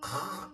か。